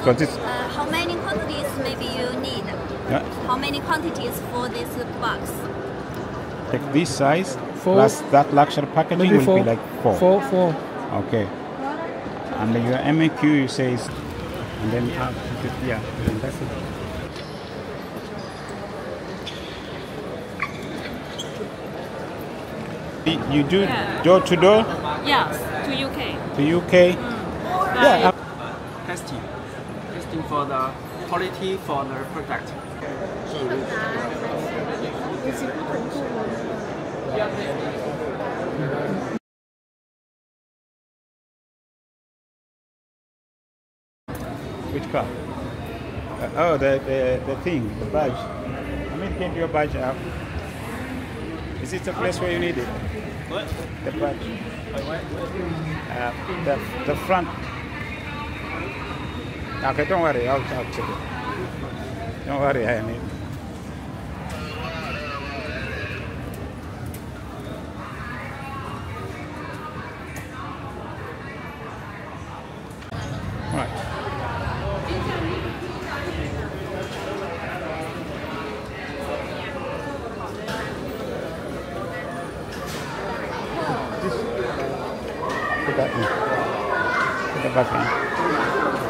Because this, Uh, how many quantities maybe you need? yeah, How many quantities for this box? like this size Four. plus that luxury packaging Maybe will four. be like four. Four, four. Okay. And your MOQ you say is, and then uh, yeah, then that's it. You do Yeah. door to door Yes, to UK. to UK. Yeah. Testing, testing for the quality for the product. Which car? Uh, oh, the, the the thing, the badge. I mean, get your badge up. Is it the place where you need it? What? The badge. Uh, the the front. Okay, don't worry. I'll I'll check it. Don't worry, I need. Put that in. Put it back in.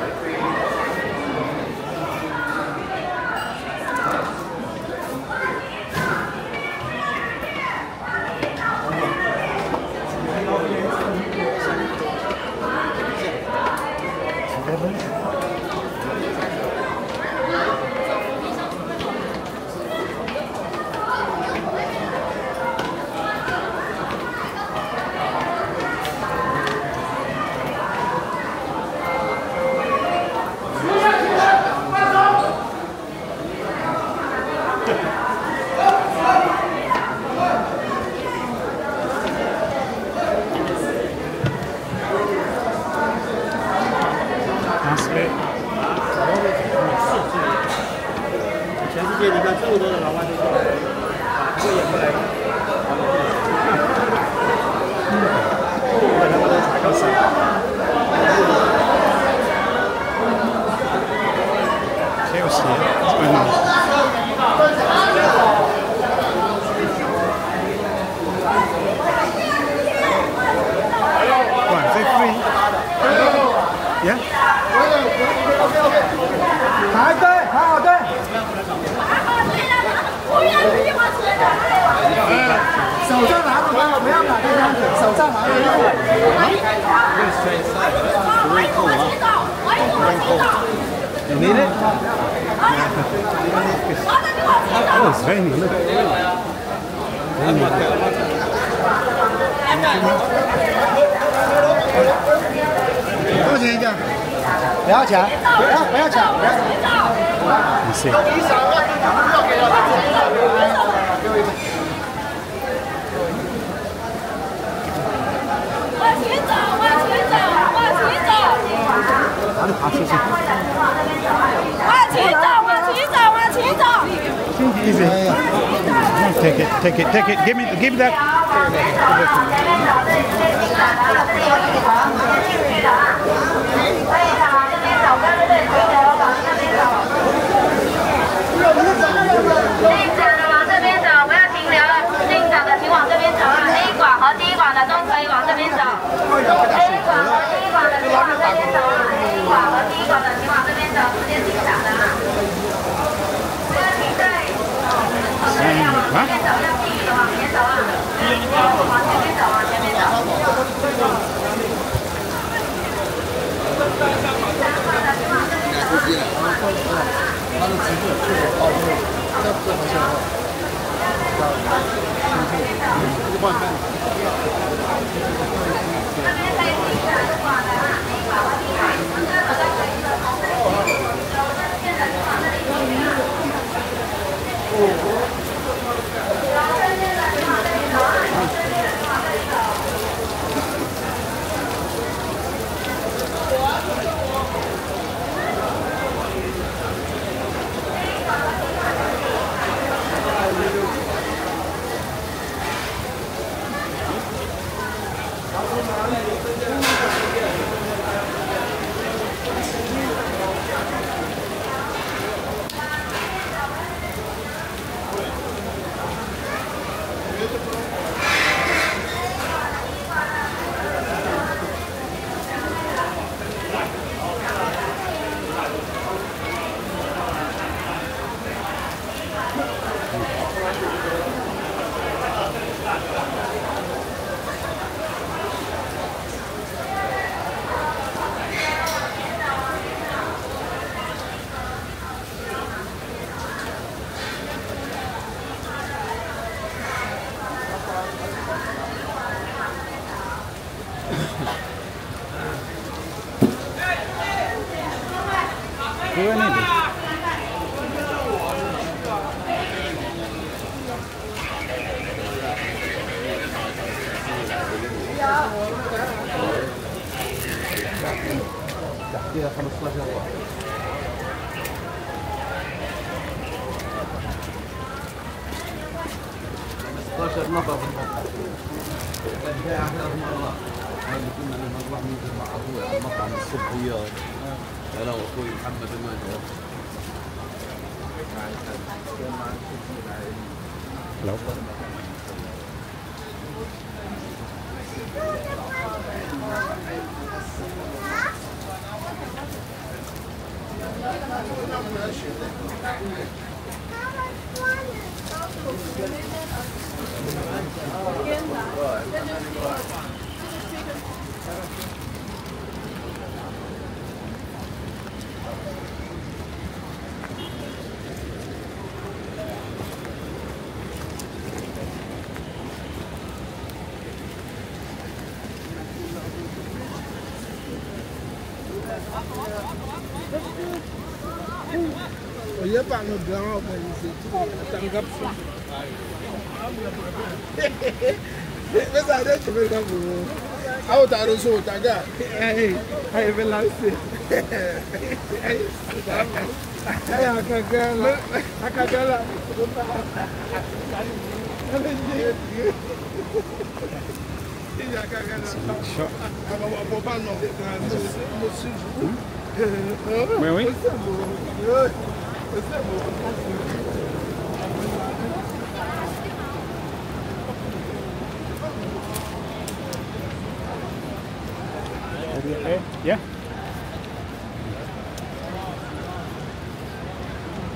哦，便宜！多少？不要抢，不要抢！往前走，往前走，往前走！Easy，take it，take it，take it，give me，give that。往，前面走的，有几，先进去的啊。可以，这边走，这里，往这边走。进的往这边走，不要停留了。进的请往这边走啊，和的都可以往这边走。和往这边走啊，第一个和第一个的，请往这边走，直接进闸的啦。往这边走，要第一的啊，别走啊。往这边走啊，前面走。你来坐车了？他们直，好！16 نفر في المطعم البائع ثلاث مرات هذا كنا نروح ننزل مع ابوي على المطعم الصبح وياه انا واخوي محمد ماجد لو lanche, né? bien organisé. Atanga bufu. Mais ça reste que vous avez. Awo ta ro so tanga. Eh, ayi be la se. não sei, Akagala. Mais oui. Yeah.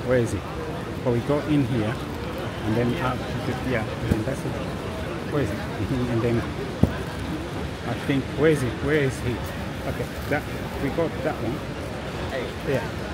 Where is he? Oh, we go in here, and then up. to- Yeah, and that's it. Where is he? and then I think where is he? Where is he? Okay, that we got that one. Yeah.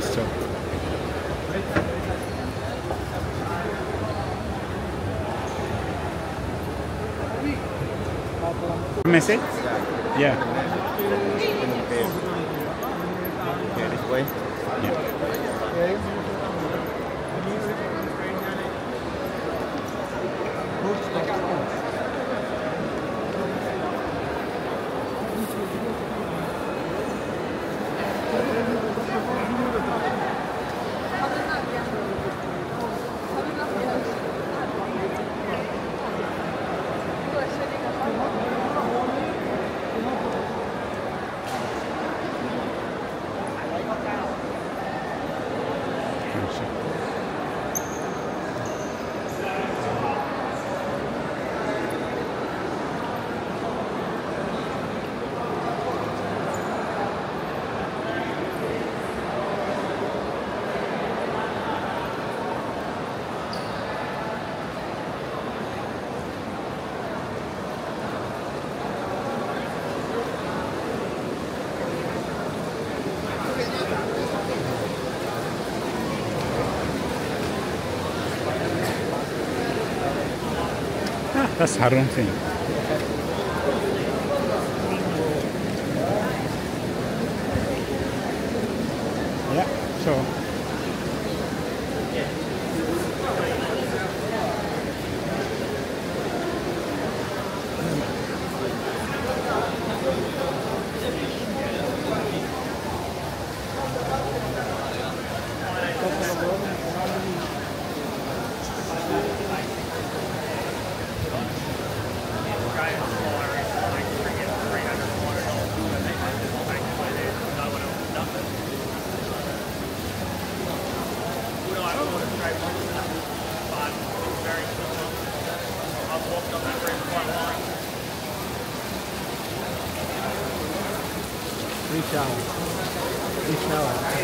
we're gonna miss out. Message? Yeah. Okay, this way. Yeah. That's Harun thing. Yeah, so free shower free shower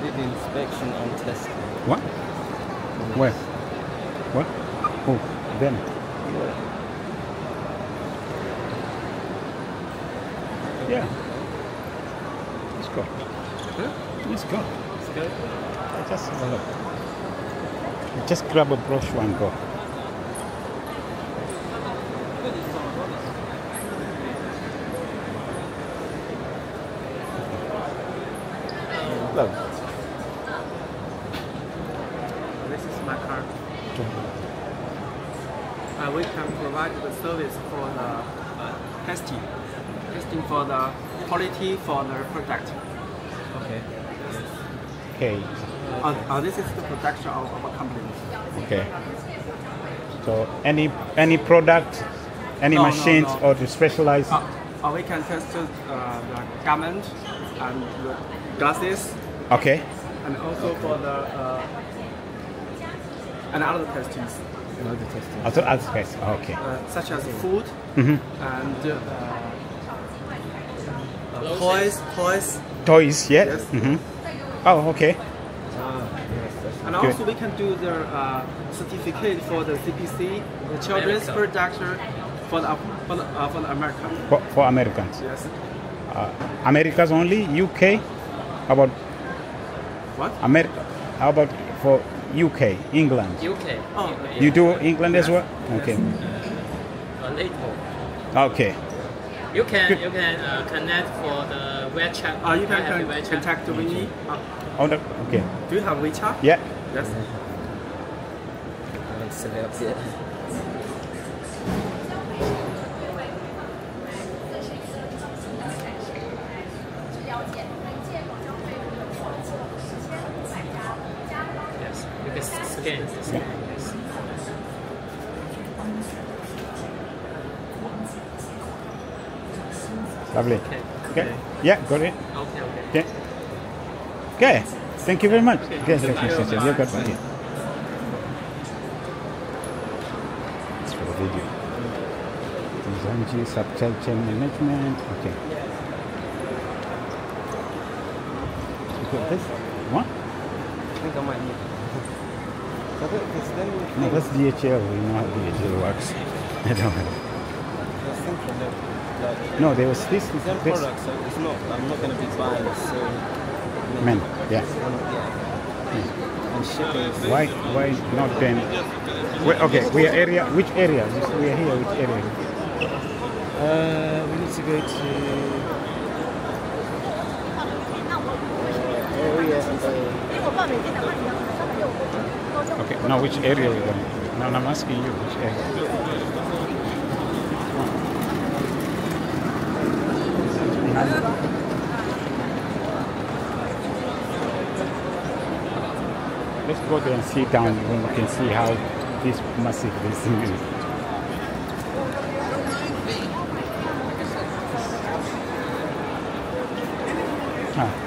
Did inspection on testing. what? Where? What? Oh, them. Yeah. Let's go. Let's go. It's good. I just have a look. Just grab a brochure and go. Look. This is my card. Uh, we can provide the service for the uh, testing, testing for the quality for the product. Okay. Okay. Uh, uh, this is the production of our company. Okay. So any any product, any No, no, machines no. or the specialized. Uh, uh, we can test uh, the garment and the glasses Okay. and also for the uh, and other testings Another testing. Also as guys. Okay. uh, such as food Mhm. and uh, uh, toys, toys, Toys, yeah. Yes. hmm Oh, okay. And Good. also we can do the uh, certificate for the CPC, the children's product for the for the, uh, for the American. For, for Americans. Yes. Uh, Americas only. UK. How about What? America? How about for UK, England. UK. Oh, You do England as well? Okay. Uh, later. Okay. You can you can uh, connect for the WeChat. Uh, you I can have the con- WeChat. contact with me. Uh, Oh, the- okay. do you have WeChat? Yeah. Yes. I haven't set it up yet. Yes, you can s- scan. scan. Yes. Lovely. Okay. Okay. Yeah, got it. Okay. Okay. Okay. Okay. Thank you very much. Thank you. Thank you. You got it. It's for the video. Zanji supply chain management. Okay. You got this one? I think I might need. But it- it's then No, that's DHL. We know how DHL works. I don't know. the central level. Like, No, there was this. this product, so it's not. I'm not going to be buying so. man. Yeah. Yeah. Why? Why not then? Wait, okay, we are area. Which area? We are here. Which area? Uh, we need to go to. Yeah. Okay. Now, which area are we going? to? No, no, I'm asking you. Which area? Go there and sit down and we can see how this massive this thing is. Ah.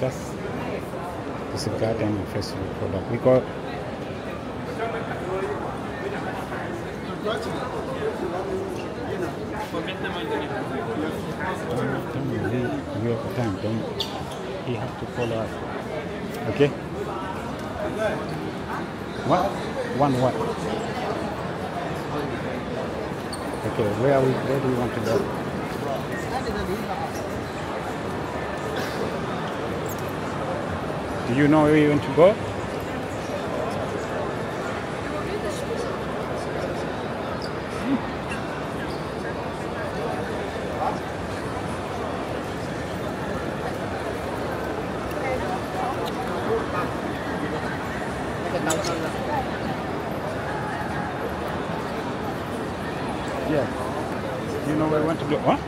That's it's a garden and festival product. We got don't we, we have time, don't you have to follow us. Okay? What? One what? Okay, where we where do we want to go? Do you know where you want to go? Yeah. Do you know where you want to go? What?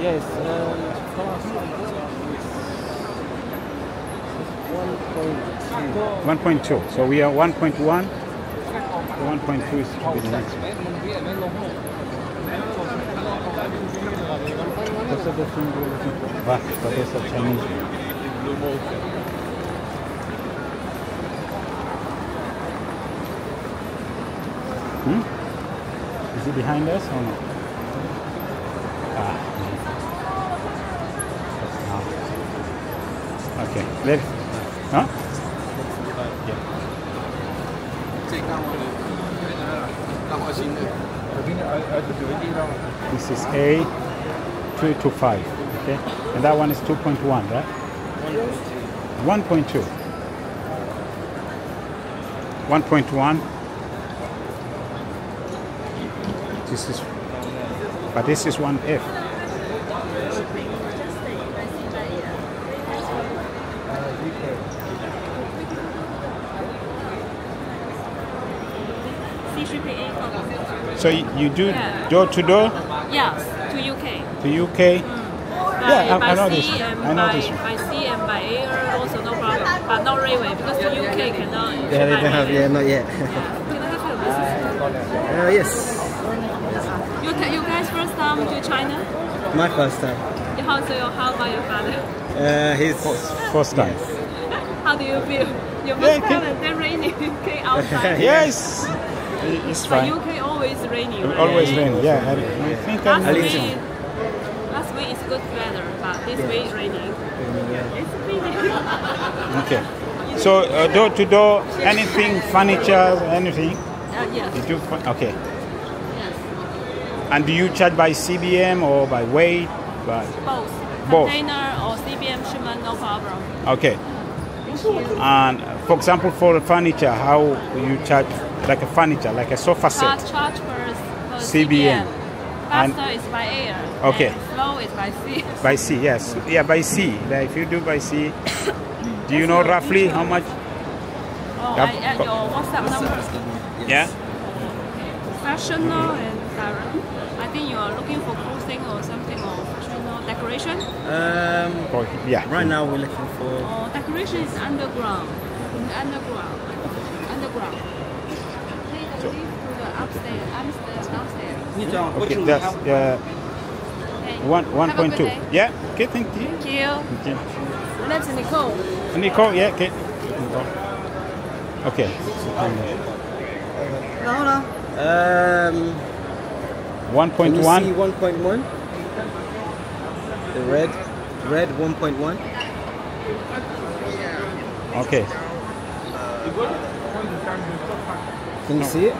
yes. Um, one point two. 1.2. So we are 1.1. The 1.2 is the next one. What's the we're looking for? But a Chinese one. Hmm? Is he behind us or not? Ah. no. Okay. Let. A 3 to 5. Okay. And that one is 2.1, right? 1.2. 1.1. This is, but this is 1F. C3PA So you, you do door to door Yes, to UK. to UK? By, Yeah, I- by I know sea this. and I know by, this. by sea and by air also no problem. But not railway because the UK cannot. Yeah, they don't have. Yeah, not yet. Can I have your uh, yes, You, you guys first time to China? my first time. How so? How about your father? Uh, his First time. How do you feel? Your Yeah, first time and then raining okay, outside. Yes, it's But fine. Always raining. It right? always rain. Yeah, I, I think Last I'm. week, last week is good weather, but this week raining. It's raining. Okay. So uh, door to door, anything, furniture, anything. Uh, yes, You Okay. yes, And do you charge by CBM or by weight? By both. Both. Container or CBM shipment, no problem. okay. And for example, for furniture, how you charge like a furniture, like a sofa Charge, set? charge per, per CBM. CBM. And- is by air. Okay. And slow is by sea. By sea, yes. Yeah, by sea. Like if you do by sea, do you know roughly how much? Oh, Yep. I add your WhatsApp number. Yeah. Fashional and Darren. I think you are looking for clothing or something or fashional decoration. Um, Or, yeah. right now we're looking for. Or decoration is underground. In the underground. Underground. Take the lift to upstairs, upstairs, downstairs. Okay, that's uh, Okay. one one Have a point two. good day. Yeah. Okay, thank you. Thank you. Thank you. That's Nicole. Nicole, yeah, okay. Okay. Um, One can point you one. see 1.1? The red, red 1.1. Okay. Can you see it?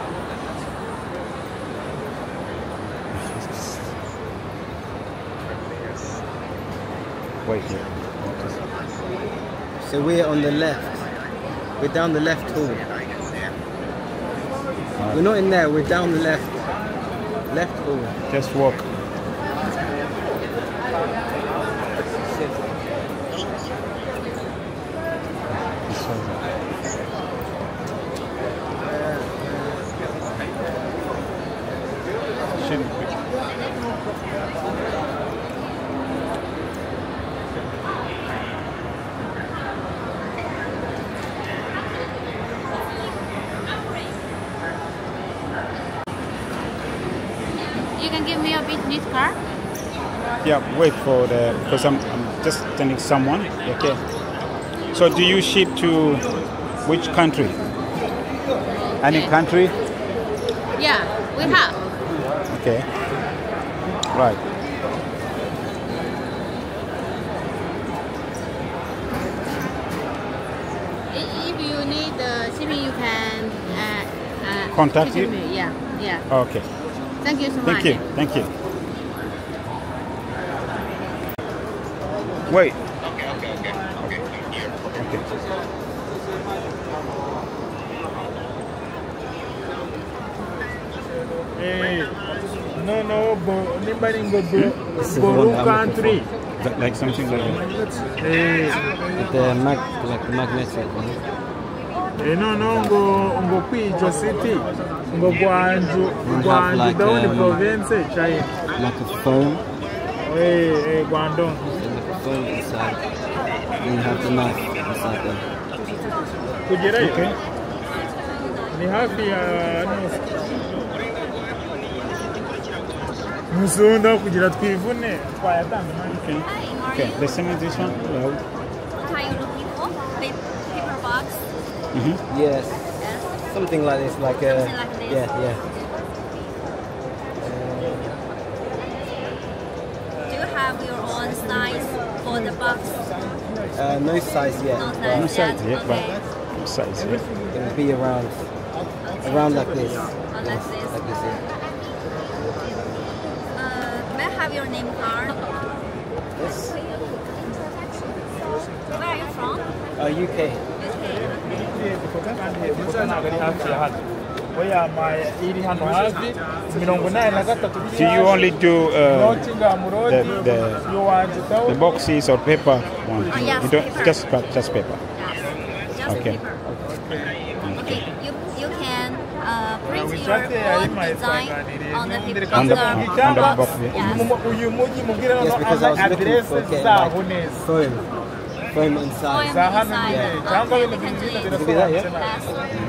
Wait here. So we're on the left. We're down the left hall. We're not in there. We're down the left. Left hall. Just walk. This one. Shouldn't be. You can give me card? Yeah, wait for the because I'm, I'm just telling someone. Okay. So do you ship to which country? Any country? Yeah, we have. Okay. Right. If you need the shipping, you can uh, uh, Contact you? me. Yeah, yeah. Okay. Thank you so much. Thank you. Thank you. Wait. Okay, okay, okay. Okay. Eh, no, no, but anybody go bro, the one Boru that I'm looking country. That- Like something like that. Eh, With the mag, like the magnetic one. eh, no, no, go, go Kwijo city, go Guangzhou, have Guangzhou, like, down the um, province, China. Like a phone. Eh, eh, Guangdong. Like a phone inside. And you have the knife inside there. Kugerayo? Okay. Ni hafi ya nusu. Musunda kugira twivune twayatanga mani. Okay. Okay. Let's send me this one. Hello. What are you looking for? Paper box? Mm-hmm. Yes. Something like this, like a. Something like this. Yeah, yeah. Do you have your own size for the box? Uh, no size yet. No size, no size yet, but okay. no size yet. It'll be around, okay. around like this. Oh, like this. Like this, yeah. Uh, may I have your name card? Yes. Where are you from? Uh, UK. UK. We are my 800. Do you only do uh, the, the, the, boxes or paper one? Oh, you, you don't just just paper. okay. Okay. You, you can uh, print your own design on the paper. On the, on the box. Yes. because I was looking for okay, inside. Inside. Yeah. Okay. Yeah.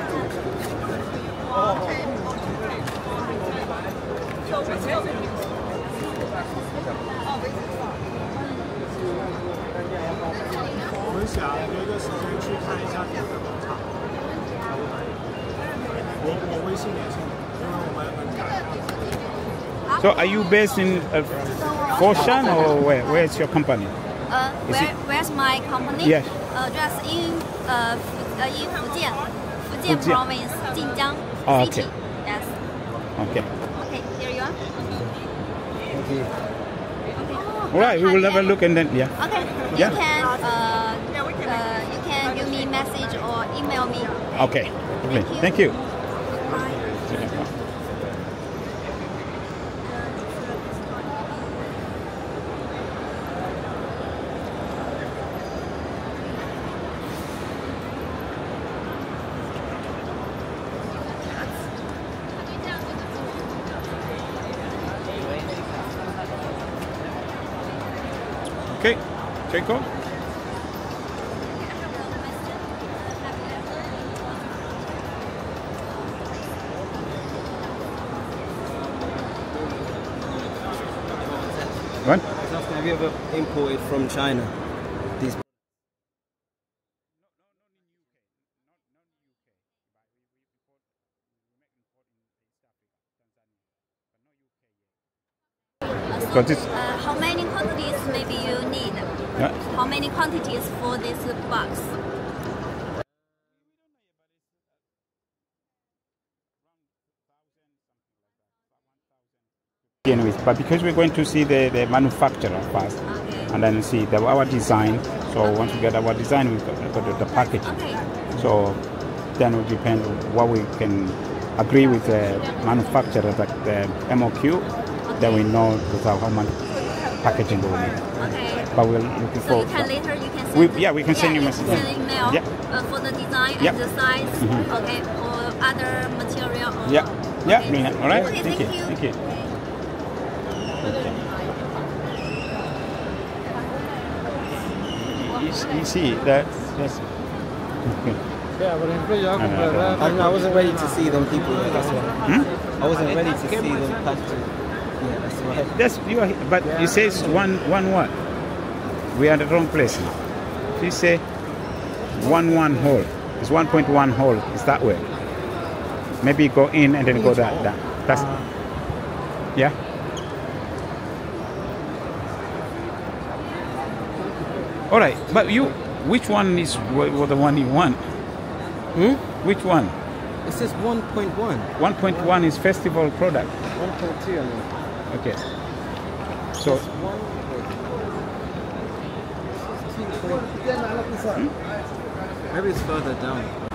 So are you based in uh, Foshan or where? Where's your company? Uh, where, where's my company? Yes. Uh, just in uh, uh in Fujian, Fujian Fujian. province, Jinjiang Oh, city. okay. Yes. Okay. Okay, here you are. Okay. All right, we will have a look and then yeah. Okay. Yeah. You can uh, uh you can give me message or email me. Okay. Okay. Thank you. Okay, Jacob. What? Have you ever imported from China? These Because yeah. How many quantities for this box? but because we're going to see the, the manufacturer first Okay. and then see the, our design. So once we get our design, we've got, the, packaging. Okay. So then it will depend what we can agree with the manufacturer, like the MOQ, then we know how much packaging we need. Okay. But we're looking So for. you can later you can send We- yeah, we can send you yeah, message. can send email Yeah. uh, for the design Yeah. and the size. Mhm. Okay, or other material. Or, Yeah, yeah, Okay. doing that. All right. Okay, thank, thank you. you. Thank you. You, you see that? That's. Yeah, por ejemplo, yo comprar. I, I wasn't ready to see them people. That's why. Hmm? I wasn't ready to see them packaging. Yeah, that's why. That's you are, but it says one one what? We are the wrong place. now. She say one one hole. It's one point one hole. It's that way. Maybe go in and then go that that. That's yeah. All right, but you, which one is the one you want? Hmm? Which one? It says 1.1. 1.1 is festival product. 1.2, I mean. Okay. So Maybe it's further down.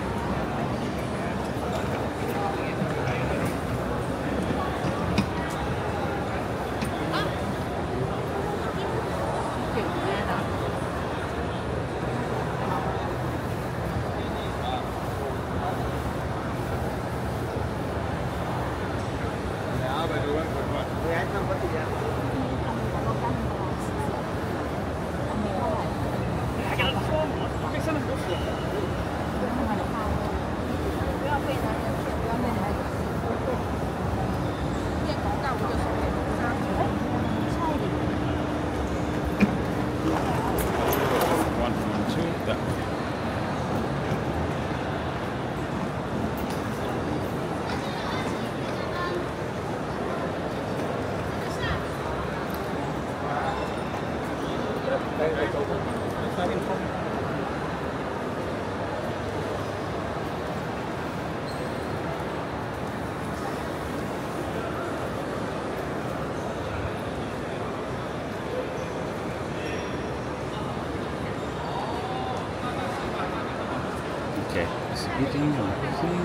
Eating and everything.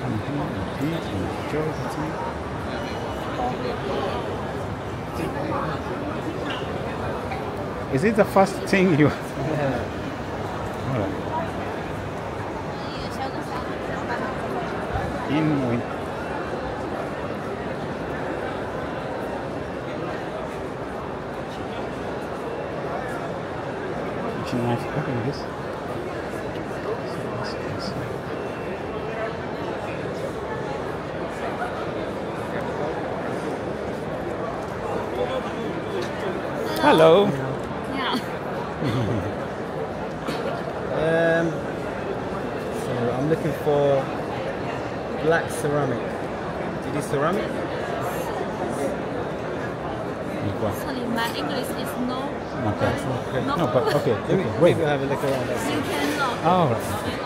Come here and eat and enjoy the thing. Is it the first thing you? Alright. In with Hello. Yeah. Um, so I'm looking for black ceramic. Do you do ceramic? Sorry, my English is no. Okay. No. No, but okay. Okay. Wait. me go have a look around. That's You cannot. All right.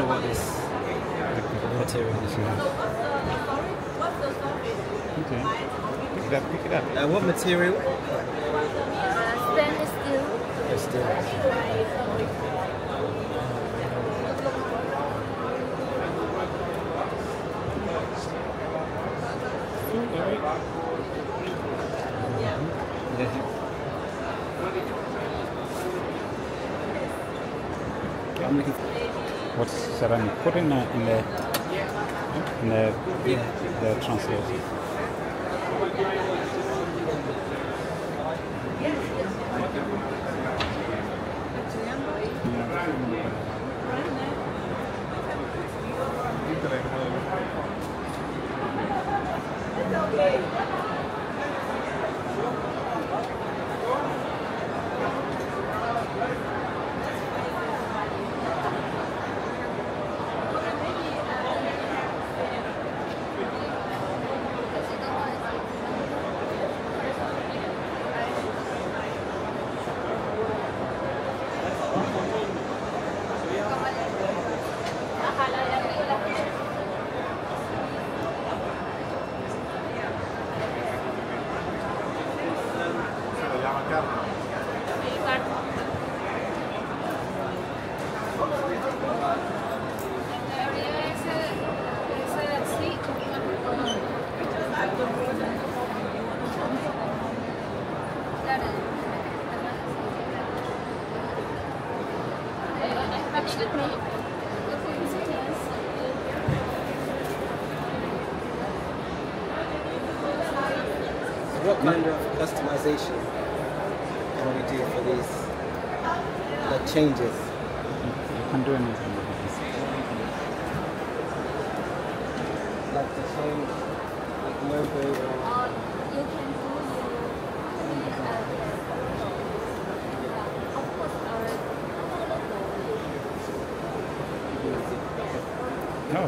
Know what this material is. Okay. Pick it up. Pick it up. Uh, what material? Stainless steel. Yes, steel. I'm looking. What's ceramic? Put in, the in the in the the translation. Excuse me. What kind of customization can we do for these like changes? You can do anything with this. Like the change like logo or Or you can do your, uh, of course, our No.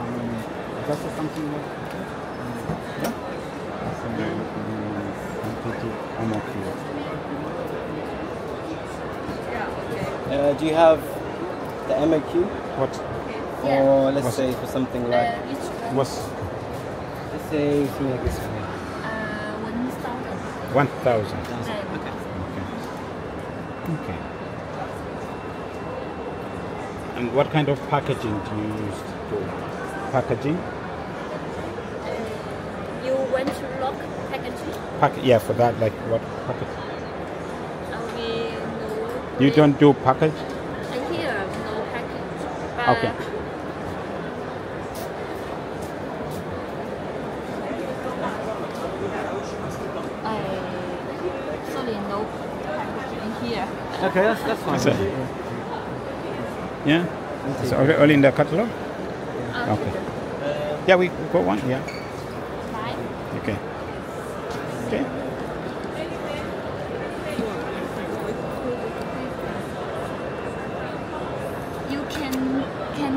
Um, that's something like yeah. Something completely unaccurate. Uh, do you have the MOQ? What Or let's What's- say for something like, uh, which let's say something like this one. Uh, one thousand. one thousand? Uh, Okay. Okay. And what kind of packaging do you use for packaging? You went to lock packaging? Pack yeah, for that like what package? Uh, we no. You don't do package? Uh, here, no package. But Okay. I sorry, no package in here. Okay, that's that's fine. Is it? Yeah. It's already early in the catalog. Okay. Yeah, we got one. Yeah.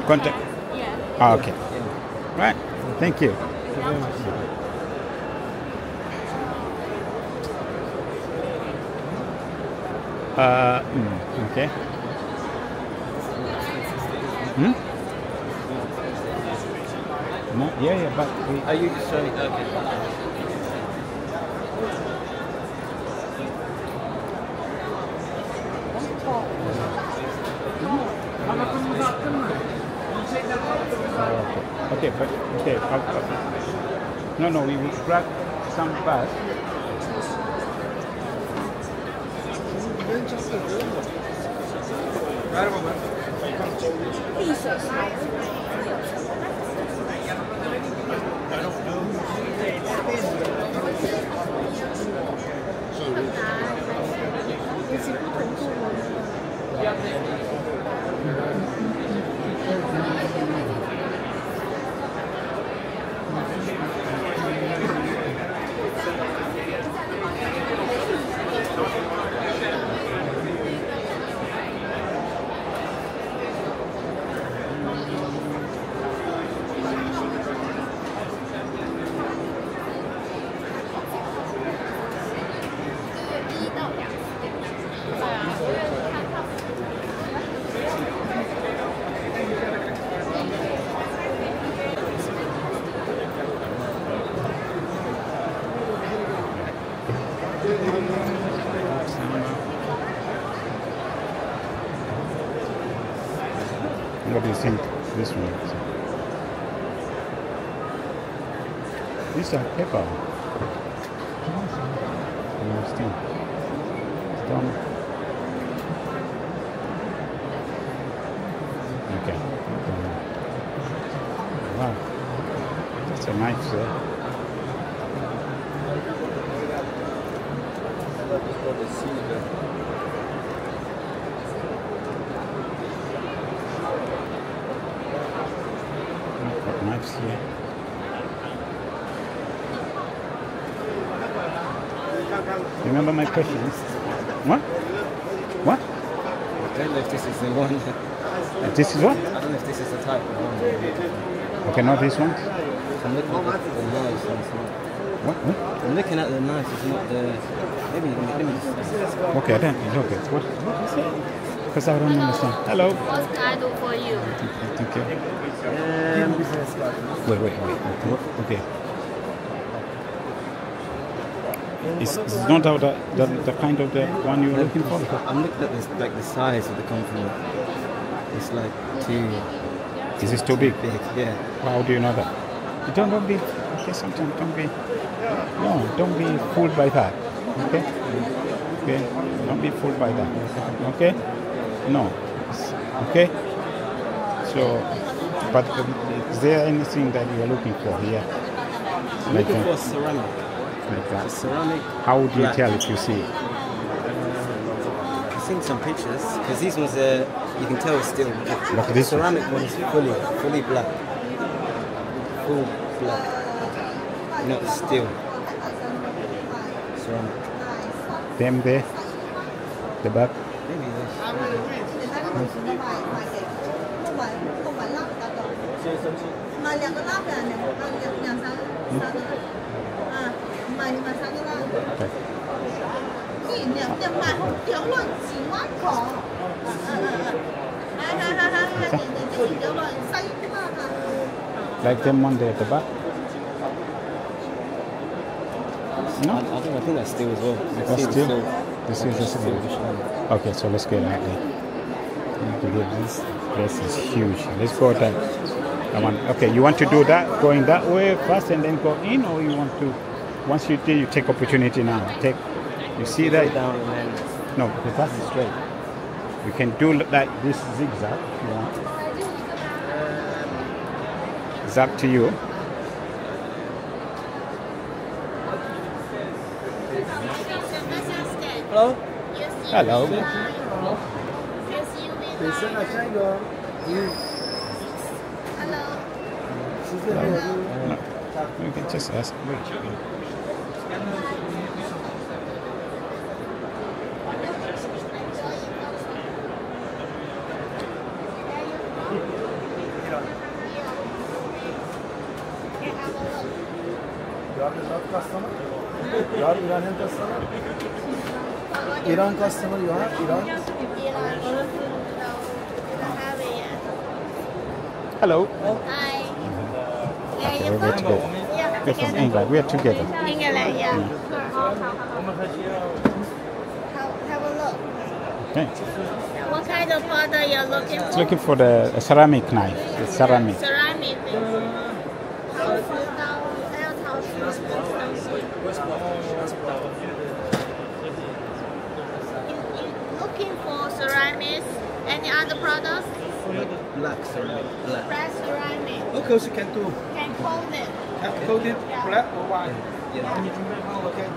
Contact. Yeah. Oh, okay. Right. Thank you. Uh, mm, okay. Hmm? No, yeah, yeah, but we... Are you sorry? Okay. But okay. I'll, no, no, we will grab some bus. What do you think this one is? Are pepper. Understand? Stone. Okay. Wow. That's a nice. Knives here. Remember my questions? What? What? I don't know if this is the one. Uh, This is what? I don't know if this is the type of one. Okay, not this one. I'm looking at the, the knives it's not. What? what? I'm looking at the knives, it's not the. Maybe let me just. Okay, then okay. What? What is it? Because I don't understand. Hello. What can I do for you? Thank you. Um, Wait, wait, wait. wait. What? Okay. Is is not that the, the, the kind of the one you're looking for? I'm looking at this, like the size of the company. It's like too Is this too big? big. Yeah. How do you know that? You don't, don't be, okay, sometimes don't be, no, don't be fooled by that, okay? Okay, don't be fooled by that, okay? No, okay? So, but um, is there anything that you are looking for here? I'm looking for ceramic. Like that. Ceramic. How would you black. tell if you see it? I've seen some pictures because these ones are you can tell it's still Look at this one. ceramic one is fully fully black, full black, not steel. Ceramic. Them there, the back. Maybe this. 买两 hmm? 个拉的，两个两两三三个，啊，买买三个拉。 Okay. 你两两买条论几万块，啊啊啊啊！哈哈哈哈！你你你条论西嘛嘛。 Like them one there at the back. I, No? I think I think that's steel as well. I That's see the steel? This is the steel steel. shine. Okay, so let's get out there. This place is huge. Let's go there. I want, okay, you want to do that, going that way first and then go in, or you want to, Once you do, you take opportunity now. Take, you see that? down and then No, because that's straight. You can do like this zigzag if you want. It's up to you. Hello. Hello. No, you can just ask. Iran customer you have? Iran? Hello. Hi. Okay, we're together. Yeah, We're from England. We're together. England, yeah. Have, have a look. Okay. What kind of product you're looking It's for? looking for the ceramic knife. The ceramic. Ceramic. Any other products? Black ceramic. Black. Black ceramic. Of course you can do. Can hold it. Coated black or white. Okay.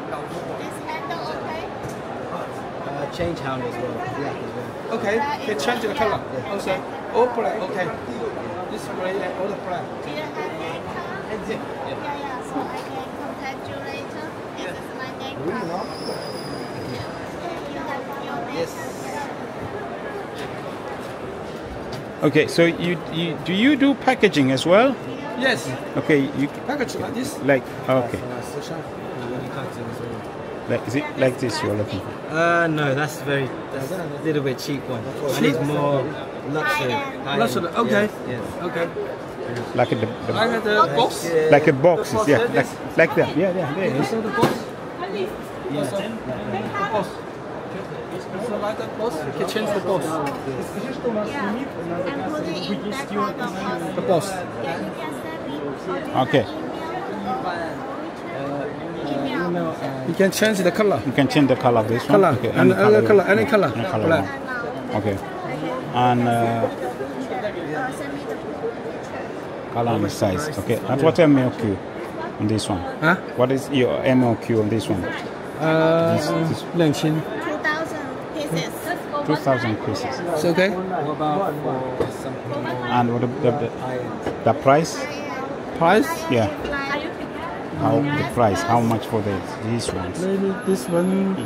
This handle okay? Uh, change hand as well. Black as well. Okay, can change the color. Also, all black. Okay. This gray and all the black. Do you have name card? Yeah, yeah. So I can contact you later. This is my name card. You have your name Yes. card? Okay, so you, you do you do packaging as well? Yes. Okay, you Package like this. like okay, Uh, like is it like this you're looking for? Uh, no, that's very, that's a little bit cheap one. I need more luxury. high-end. Luxury, okay. Yes, yes. Okay. Like the, the I got the box. like a box, yeah, like like that, yeah, yeah, there it is. Also the box. Also the box. Also the box. You can change the box. Yeah. And put it in that kind of box. The box. Yeah, you can send me. Or do you Okay. have email? Email. You can change the color. You can change the color of this one. Color. Okay, And other you- color. Any color. Any color. Black. you Now. want. Okay, and uh, Uh, send me the picture. color and size. Okay, and what MOQ on this one? Huh? What is your MOQ on this one? Uh, 两千.2,000 pieces. Two thousand pieces. It's okay. And what the, the, the price? Price? Yeah. How the price? How much for this, these ones? Maybe this one.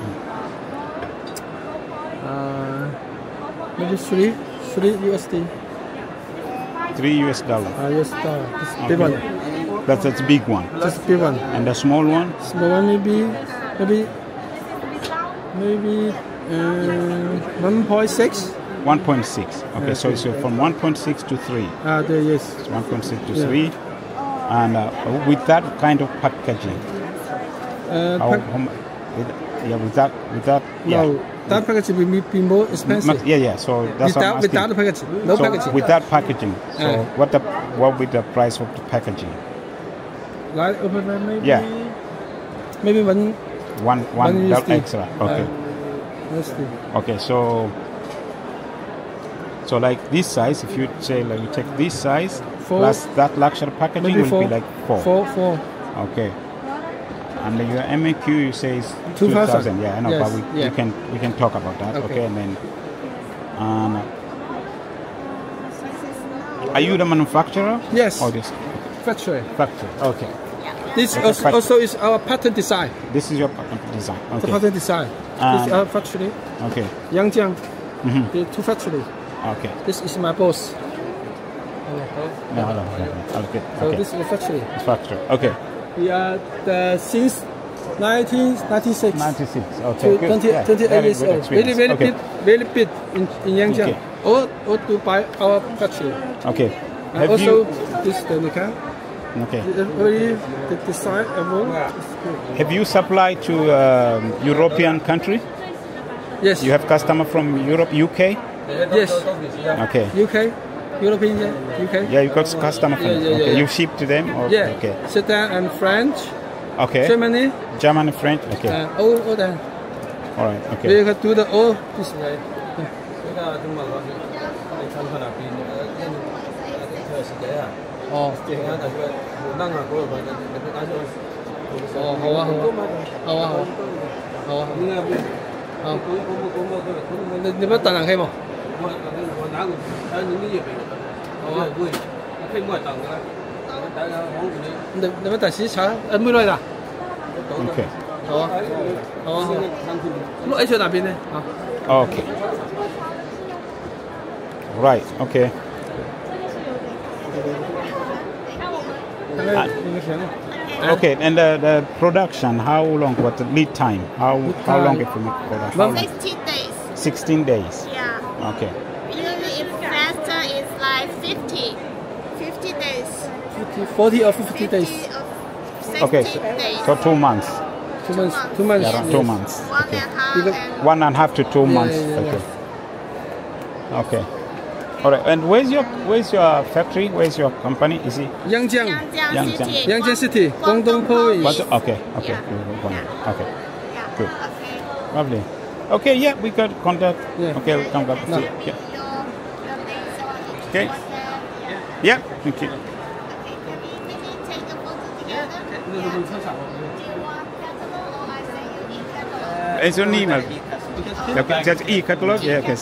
Uh, maybe three, three USD. Three US dollar. Uh, US dollar. This big one. That's that's a big one. This big one. And the small one? Small one maybe, maybe, maybe uh, 1.6. 1.6. Okay, so it's from 1.6 to 3. Ah, there, yes. It's 1.6 to Yeah. 3. And uh, with that kind of packaging, Uh, how, pack, how with, yeah, with that, with that, yeah. no, that package will be, more expensive. Yeah, yeah. So that's without, without the package, no so package. with that packaging, so Uh. what the what would be the price of the packaging? There, maybe. Yeah. Maybe one. One one One extra. Okay. Okay, so so like this size, if you say like you take this size Four. plus that luxury packaging will four. be like four. Four, four. Okay. And your MOQ you say is 2000. 2000. Yeah, I know, Yes, but we, yeah. we can we can talk about that. Okay, Okay. and then um, are you the manufacturer? Yes. Or this Factory. factory? Okay. This also, also is our pattern design. This is your patent design. The Okay. pattern design. This Um, is our factory. Okay. Yangjiang. Mhm. The two factory. Okay. This is my boss. No, hold on. Okay. So okay. this is the factory. It's factory. Okay. We are the since 1996 96. to Okay. good. 20, Yeah, 28 very years old. Very, very okay. big, very big in, in Yangjiang. Okay. All, all to buy our factory. Okay. Also, you? this is the Nikon. Okay. Very the design everyone is good. Have you supplied to um, European country? Yes. You have customer from Europe, UK? yes. Okay. UK, European, yeah, UK. Yeah, you got customer from. Yeah, yeah, yeah, okay. yeah. You ship to them? Or, Yeah. Okay. Japan and French, Okay. Germany, German, and French. Okay. uh, all, all that. All right. We Okay. can do the all this way. Oh. Oh, 好啊，好啊，好啊，好啊，好啊，好。你你不等人气冇？好啊。你你乜第时炒？诶妹来啦。 Okay. 好啊，好啊，好啊。咁喺在那边呢？啊。 Okay. Right. Okay. Uh, okay, and the, the, production, how long? What lead time? How how long it will production? Sixteen days. Sixteen days. Yeah. Okay. Usually, if faster it's like 50, 50 days. 40 or 50, 50 days. Okay, so, days. so two months two months. Two months. Yeah, yes. two months. Okay. One and a half. And one and a half to two yeah, months. Yeah, okay. Okay. All right. And where's your where's your factory? Where's your company? Is it? Yangjiang. Yangjiang Yangjiang. City. Yangjiang City, Guangdong Guangdong Province. Okay. Okay. Yeah. Okay. Yeah. Good. Okay. Lovely. Okay. Yeah, we got contact. Yeah. Okay, we'll come back. No. Yeah. Your, your names on Okay. WhatsApp. Yeah. Thank you. Okay, can we maybe take a photo together? Yeah. Do you want catalog or I send you e-catalog? It's your email. Okay, just e-catalog. Yeah. Okay.